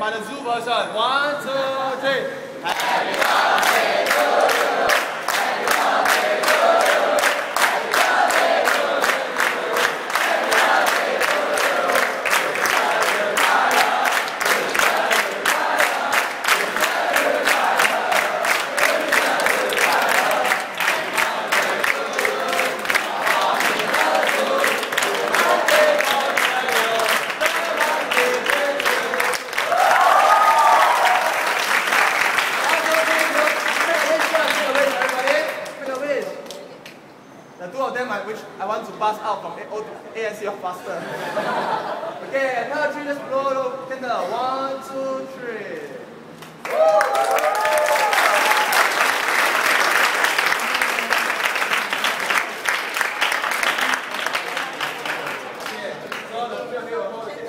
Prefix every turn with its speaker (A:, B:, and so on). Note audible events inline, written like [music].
A: by the zoo. One, two, three. Happy birthday The two of them I, which I want to pass out from A, o to A and C faster. [laughs] okay, and now three, just blow, blow, tender. One, two, three. okay, so the three of you